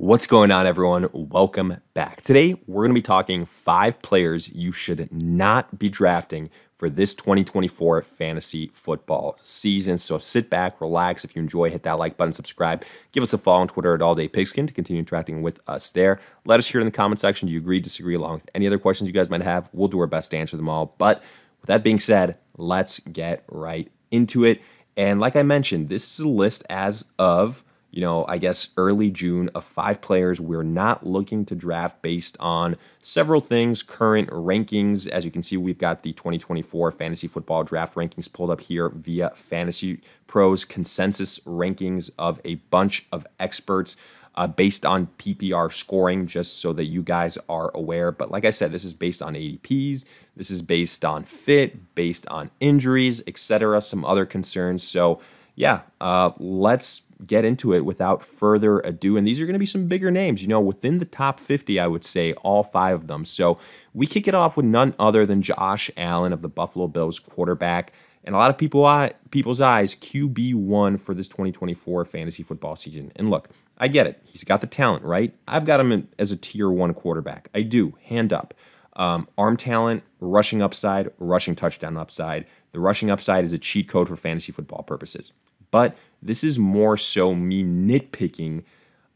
What's going on, everyone? Welcome back. Today, we're going to be talking five players you should not be drafting for this 2024 fantasy football season. So sit back, relax. If you enjoy, hit that like button, subscribe. Give us a follow on Twitter at All Day Pigskin to continue interacting with us there. Let us hear in the comment section. Do you agree, disagree, along with any other questions you guys might have? We'll do our best to answer them all. But with that being said, let's get right into it. And like I mentioned, this is a list as of you know, I guess early June of five players we're not looking to draft based on several things, current rankings. As you can see, we've got the 2024 fantasy football draft rankings pulled up here via Fantasy Pros consensus rankings of a bunch of experts. Uh, based on PPR scoring, just so that you guys are aware. But like I said, this is based on ADPs, this is based on fit, based on injuries, etc. Some other concerns. So yeah, uh, let's get into it without further ado. And these are going to be some bigger names, you know, within the top 50, I would say, all five of them. So we kick it off with none other than Josh Allen of the Buffalo Bills quarterback. And a lot of people, people's eyes, QB1 for this 2024 fantasy football season. And look, I get it. He's got the talent, right? I've got him as a tier one quarterback. I do, hand up. Um, arm talent, rushing upside, rushing touchdown upside. The rushing upside is a cheat code for fantasy football purposes. But this is more so me nitpicking.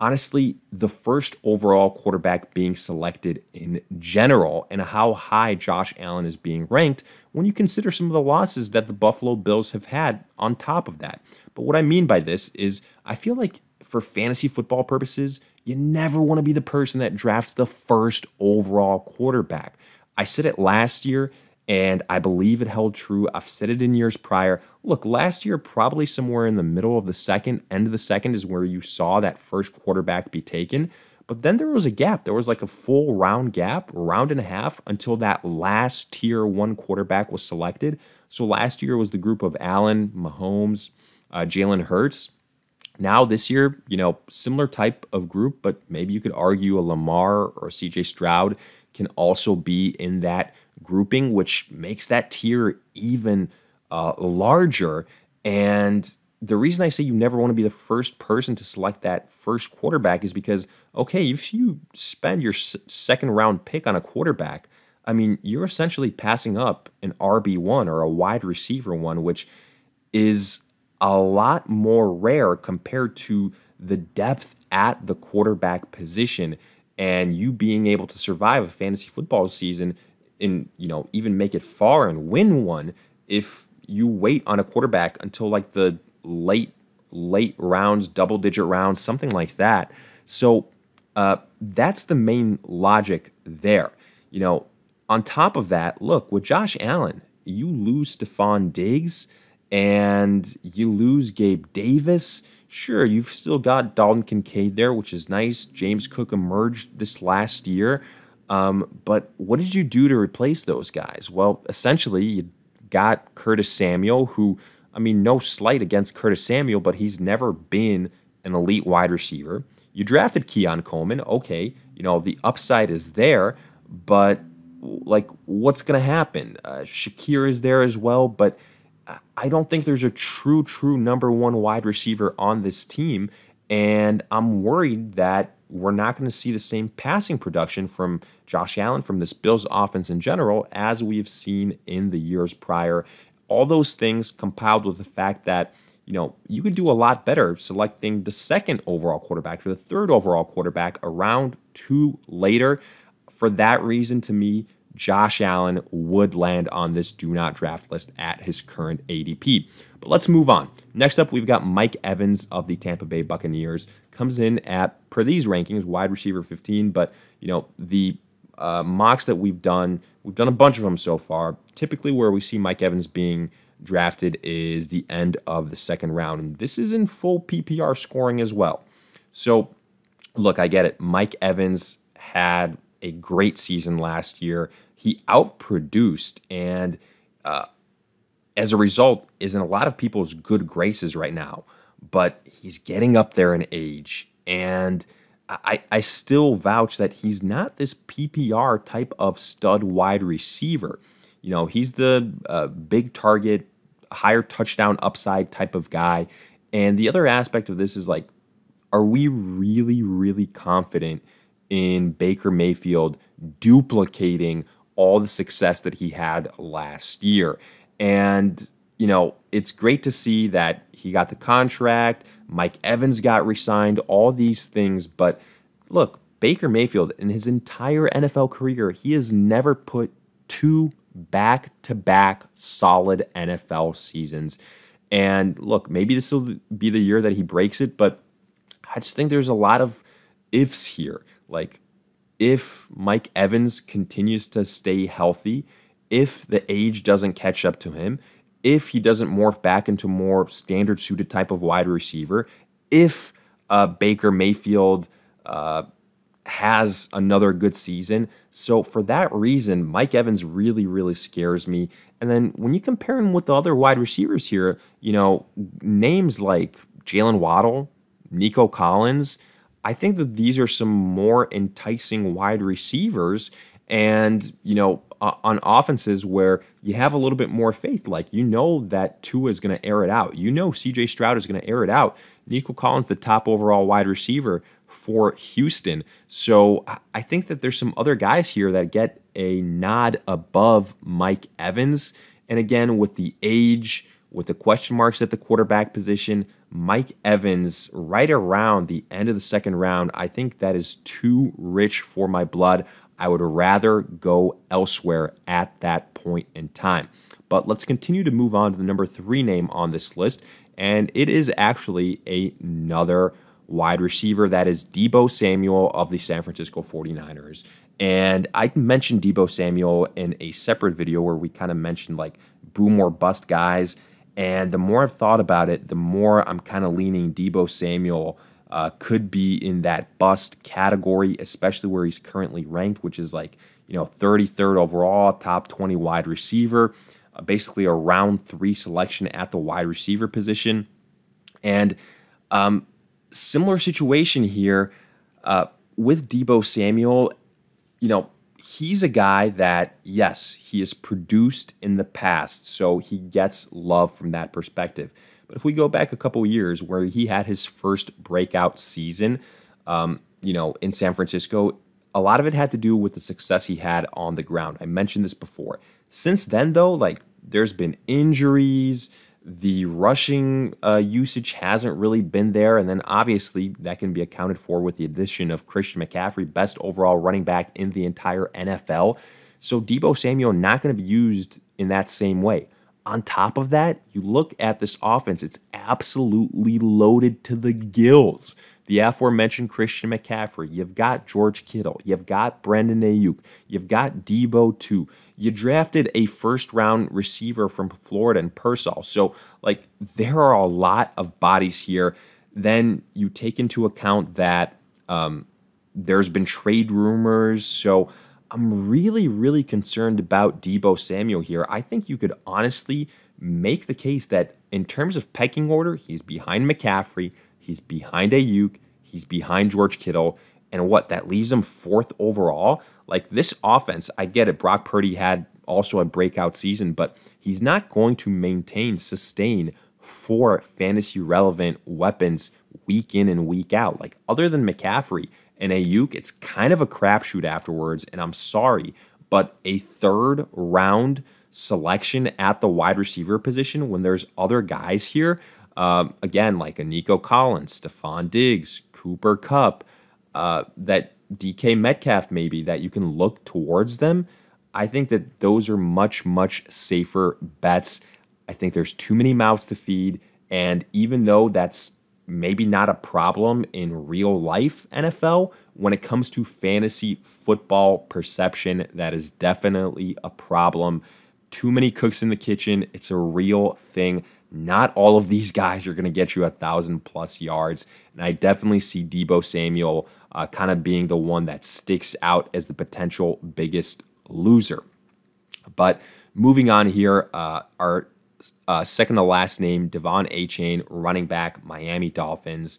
Honestly, the first overall quarterback being selected in general and how high Josh Allen is being ranked when you consider some of the losses that the Buffalo Bills have had on top of that. But what I mean by this is I feel like for fantasy football purposes, you never want to be the person that drafts the first overall quarterback. I said it last year and I believe it held true. I've said it in years prior. Look, last year, probably somewhere in the middle of the second, end of the second, is where you saw that first quarterback be taken. But then there was a gap. There was like a full round gap, round and a half, until that last tier one quarterback was selected. So last year was the group of Allen, Mahomes, uh, Jalen Hurts. Now this year, you know, similar type of group, but maybe you could argue a Lamar or a CJ Stroud can also be in that grouping, which makes that tier even uh, larger. And the reason I say you never want to be the first person to select that first quarterback is because, okay, if you spend your second round pick on a quarterback, I mean, you're essentially passing up an RB1 or a wide receiver one, which is a lot more rare compared to the depth at the quarterback position and you being able to survive a fantasy football season and you know even make it far and win one if you wait on a quarterback until like the late late rounds, double digit rounds, something like that. So uh, that's the main logic there. You know, on top of that, look with Josh Allen, you lose Stefon Diggs and you lose Gabe Davis. Sure, you've still got Dalton Kincaid there, which is nice. James Cook emerged this last year. Um, but what did you do to replace those guys? Well, essentially, you got Curtis Samuel, who, I mean, no slight against Curtis Samuel, but he's never been an elite wide receiver. You drafted Keon Coleman. Okay, you know, the upside is there, but like, what's going to happen? Uh, Shakir is there as well, but I don't think there's a true, true number one wide receiver on this team. And I'm worried that we're not going to see the same passing production from Josh Allen, from this Bills offense in general, as we've seen in the years prior. All those things compiled with the fact that, you know, you could do a lot better selecting the second overall quarterback or the third overall quarterback around two later. For that reason, to me, Josh Allen would land on this do not draft list at his current ADP. But let's move on. Next up, we've got Mike Evans of the Tampa Bay Buccaneers. Comes in at, per these rankings, wide receiver 15. But, you know, the uh, mocks that we've done, we've done a bunch of them so far. Typically, where we see Mike Evans being drafted is the end of the second round. And this is in full PPR scoring as well. So, look, I get it. Mike Evans had a great season last year. He outproduced and uh, as a result is in a lot of people's good graces right now. But he's getting up there in age and I, I still vouch that he's not this PPR type of stud wide receiver. You know, he's the uh, big target, higher touchdown upside type of guy. And the other aspect of this is like are we really, really confident in Baker Mayfield duplicating all the success that he had last year? And, you know, it's great to see that he got the contract, Mike Evans got resigned, all these things. But look, Baker Mayfield, in his entire NFL career, he has never put two back to back solid NFL seasons. And look, maybe this will be the year that he breaks it, but I just think there's a lot of ifs here. Like, if Mike Evans continues to stay healthy, if the age doesn't catch up to him, if he doesn't morph back into more standard suited type of wide receiver, if uh, Baker Mayfield uh, has another good season. So for that reason, Mike Evans really, really scares me. And then when you compare him with the other wide receivers here, you know, names like Jaylen Waddle, Nico Collins, I think that these are some more enticing wide receivers. And, you know, on offenses where you have a little bit more faith, like you know that Tua is going to air it out. You know CJ Stroud is going to air it out. Nico Collins, the top overall wide receiver for Houston. So I think that there's some other guys here that get a nod above Mike Evans. And again, with the age, with the question marks at the quarterback position, Mike Evans right around the end of the second round, I think that is too rich for my blood. I would rather go elsewhere at that point in time. But let's continue to move on to the number three name on this list. And it is actually another wide receiver. That is Deebo Samuel of the San Francisco 49ers. And I mentioned Deebo Samuel in a separate video where we kind of mentioned like boom or bust guys. And the more I've thought about it, the more I'm kind of leaning Deebo Samuel uh, could be in that bust category, especially where he's currently ranked, which is like, you know, 33rd overall, top 20 wide receiver, uh, basically a round three selection at the wide receiver position. And um, similar situation here uh, with Deebo Samuel. You know, he's a guy that, yes, he has produced in the past, so he gets love from that perspective. But if we go back a couple years where he had his first breakout season, um, you know, in San Francisco, a lot of it had to do with the success he had on the ground. I mentioned this before. Since then, though, like there's been injuries, the rushing uh, usage hasn't really been there. And then obviously that can be accounted for with the addition of Christian McCaffrey, best overall running back in the entire NFL. So Deebo Samuel not going to be used in that same way. On top of that, you look at this offense, it's absolutely loaded to the gills. The aforementioned Christian McCaffrey, you've got George Kittle, you've got Brandon Aiyuk, you've got Deebo too. You drafted a first round receiver from Florida and Pearsall. So, like, there are a lot of bodies here. Then you take into account that um, there's been trade rumors. So, I'm really, really concerned about Deebo Samuel here. I think you could honestly make the case that in terms of pecking order, he's behind McCaffrey, he's behind Aiyuk, he's behind George Kittle, and what that leaves him fourth overall. Like this offense, I get it. Brock Purdy had also a breakout season, but he's not going to maintain, sustain four fantasy relevant weapons week in and week out. Like other than McCaffrey and Aiyuk, it's kind of a crapshoot afterwards. And I'm sorry, but a third round selection at the wide receiver position when there's other guys here, um, again, like a Nico Collins, Stefon Diggs, Cooper Kupp, uh, that DK Metcalf maybe that you can look towards them. I think that those are much, much safer bets. I think there's too many mouths to feed. And even though that's maybe not a problem in real life NFL, when it comes to fantasy football perception, that is definitely a problem. Too many cooks in the kitchen. It's a real thing. Not all of these guys are going to get you a thousand plus yards. And I definitely see Deebo Samuel uh, kind of being the one that sticks out as the potential biggest loser. But moving on here, uh, our uh, second to last name, De'Von Achane, running back, Miami Dolphins.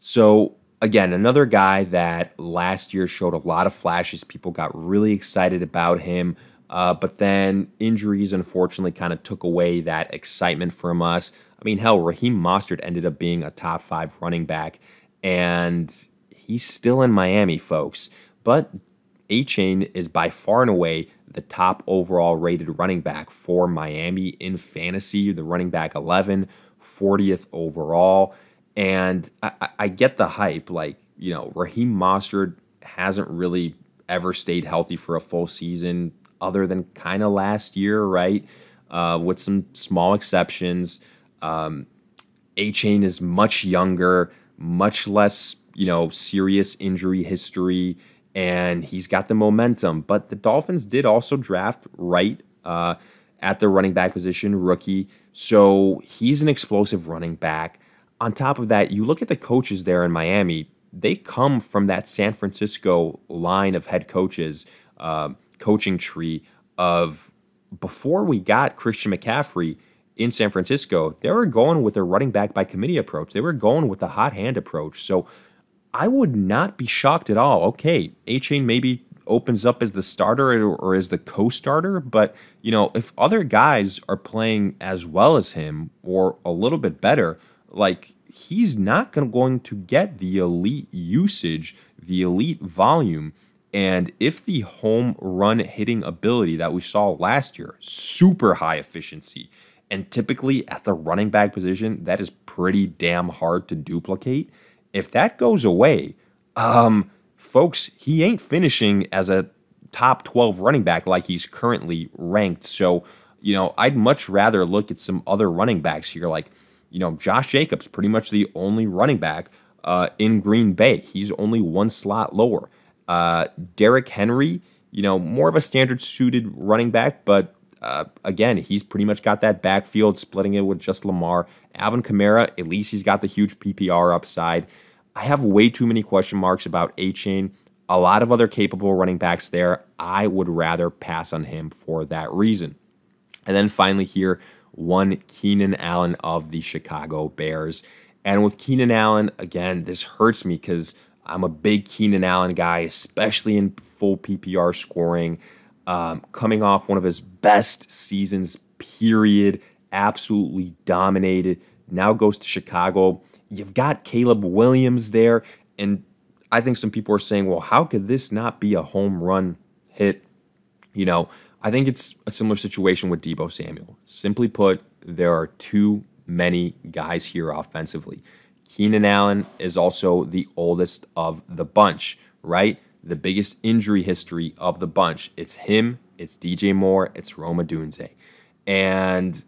So again, another guy that last year showed a lot of flashes. People got really excited about him. Uh, but then injuries unfortunately kind of took away that excitement from us. I mean, hell, Raheem Mostert ended up being a top five running back and he's still in Miami, folks. But Achane is by far and away the top overall rated running back for Miami in fantasy, the running back 11, 40th overall. And I, I get the hype. Like, you know, Raheem Mostert hasn't really ever stayed healthy for a full season other than kind of last year, right? Uh, with some small exceptions. Um, Achane is much younger, much less, you know, serious injury history, and he's got the momentum. But the Dolphins did also draft Wright uh, at the running back position, rookie. So he's an explosive running back. On top of that, you look at the coaches there in Miami, they come from that San Francisco line of head coaches, uh, coaching tree of before we got Christian McCaffrey in San Francisco, they were going with a running back by committee approach. They were going with a hot hand approach. So I would not be shocked at all. Okay, Achane maybe opens up as the starter or, or as the co-starter, but you know, if other guys are playing as well as him or a little bit better, like he's not going to get the elite usage, the elite volume. And if the home run hitting ability that we saw last year, super high efficiency, and typically at the running back position, that is pretty damn hard to duplicate. If that goes away, um, folks, he ain't finishing as a top 12 running back like he's currently ranked. So, you know, I'd much rather look at some other running backs here like you know, Josh Jacobs, pretty much the only running back uh, in Green Bay. He's only one slot lower. Uh, Derrick Henry, you know, more of a standard suited running back, but uh, again, he's pretty much got that backfield, splitting it with just Lamar. Alvin Kamara, at least he's got the huge PPR upside. I have way too many question marks about Achane. A lot of other capable running backs there. I would rather pass on him for that reason. And then finally, here, one Keenan Allen of the Chicago Bears. And with Keenan Allen, again, this hurts me because I'm a big Keenan Allen guy, especially in full PPR scoring. Um, coming off one of his best seasons, period, absolutely dominated. Now goes to Chicago. You've got Caleb Williams there. And I think some people are saying, well, how could this not be a home run hit? You know, I think it's a similar situation with Deebo Samuel. Simply put, there are too many guys here offensively. Keenan Allen is also the oldest of the bunch, right? The biggest injury history of the bunch. It's him, it's DJ Moore, it's Rome Odunze. And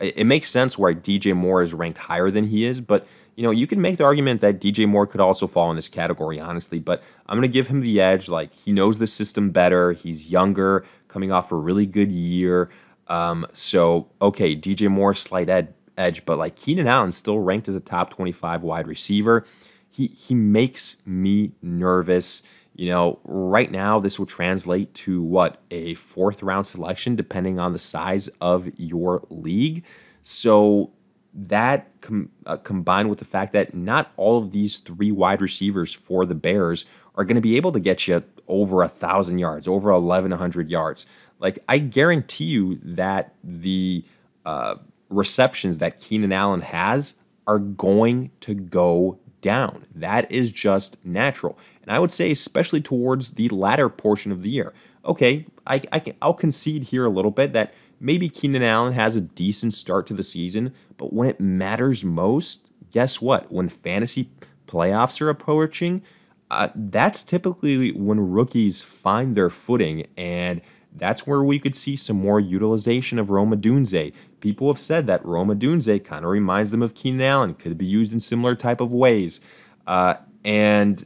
it makes sense why DJ Moore is ranked higher than he is, but you know, you can make the argument that DJ Moore could also fall in this category, honestly, but I'm going to give him the edge. Like, he knows the system better. He's younger, coming off a really good year. Um, so, okay, DJ Moore, slight ed- edge, but like Keenan Allen still ranked as a top 25 wide receiver. He, he makes me nervous. You know, right now, this will translate to what? A fourth round selection, depending on the size of your league. So, that com- uh, combined with the fact that not all of these three wide receivers for the Bears are going to be able to get you over a thousand yards, over 1,100 yards. Like I guarantee you that the uh, receptions that Keenan Allen has are going to go down. That is just natural, and I would say especially towards the latter portion of the year. Okay, I, I can, I'll concede here a little bit that maybe Keenan Allen has a decent start to the season, but when it matters most, guess what? When fantasy playoffs are approaching, uh, that's typically when rookies find their footing, and that's where we could see some more utilization of Rome Odunze. People have said that Rome Odunze kind of reminds them of Keenan Allen, could be used in similar type of ways, uh, and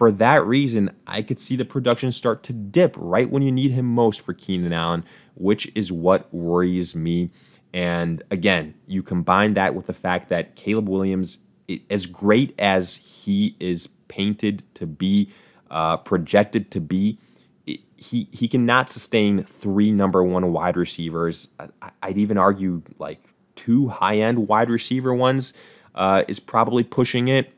for that reason, I could see the production start to dip right when you need him most for Keenan Allen, which is what worries me. And again, you combine that with the fact that Caleb Williams, as great as he is painted to be, uh, projected to be, he he cannot sustain three number one wide receivers. I'd even argue like two high end wide receiver ones uh, is probably pushing it.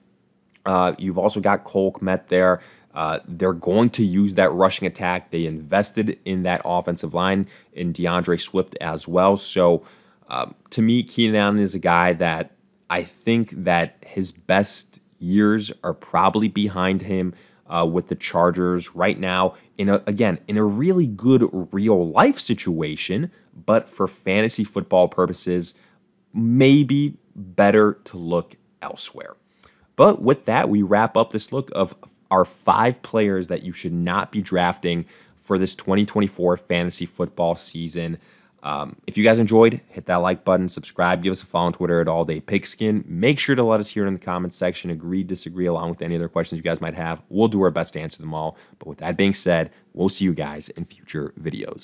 Uh, you've also got Cole Kmet there. Uh, they're going to use that rushing attack. They invested in that offensive line in D'Andre Swift as well. So um, to me, Keenan Allen is a guy that I think that his best years are probably behind him uh, with the Chargers right now. In a, again, in a really good real life situation, but for fantasy football purposes, maybe better to look elsewhere. But with that, we wrap up this look of our five players that you should not be drafting for this 2024 fantasy football season. Um, if you guys enjoyed, hit that like button, subscribe, give us a follow on Twitter at All Day Pigskin. Make sure to let us hear in the comments section. Agree, disagree, along with any other questions you guys might have. We'll do our best to answer them all. But with that being said, we'll see you guys in future videos.